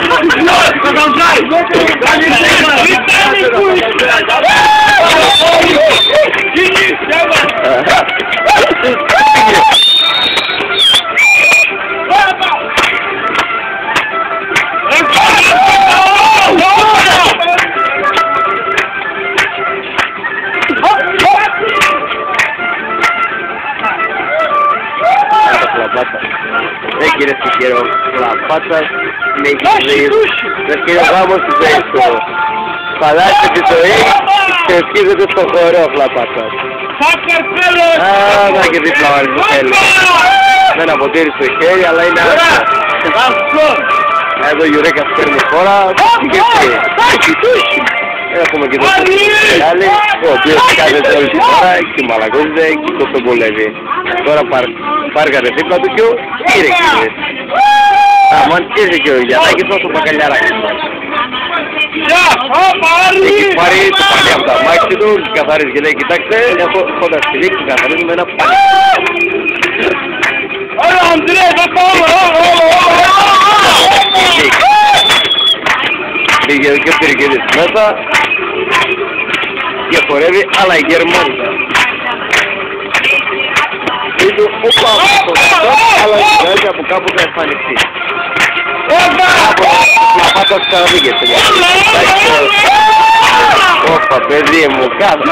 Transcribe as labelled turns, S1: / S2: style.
S1: No, because I'm right. I'm las patas, me quieres Δεν quiero γάμο στη ζωή σου. Φαλάσσε τη ζωή και σκύβεται στο χώρο φλαπάτας. Α, να και δίπλα ο αριθμός θέλει. Με ένα ποτήρι στο χέρι, αλλά είναι άσχο. Εδώ η Ιουρέκα παίρνει χώρα. Και Έχουμε και τον Μεγάλη, ο οποίος κάθεται όλη την ώρα και μαλακώνεται και το βολεύει. Τώρα πάρκαρε δίπλα του και ο Κύρεκης. Αμάν ήρθε και ο Γιαννάκης όσο πακαλιαράκης μας. Έχει πάρει το πανί από τα μάξι του, καθαρίζει και λέει κοιτάξτε, έχω κοντά στη λήξη, καθαρίζουμε ένα πανί.
S2: Ωραία, Αντρέ, θα πάμε!
S1: Πήγε και ο Πυρικίδης μέσα και χορεύει αλλά η Γερμανία. Είναι όπα από το αλλά η Γερμανία από κάπου θα εμφανιστεί. Από να πάτε ξαναβγείτε, παιδιά. Όπα, παιδί μου, κάτω,